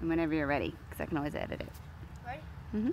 And whenever you're ready, because I can always edit it. Ready? Mm-hmm.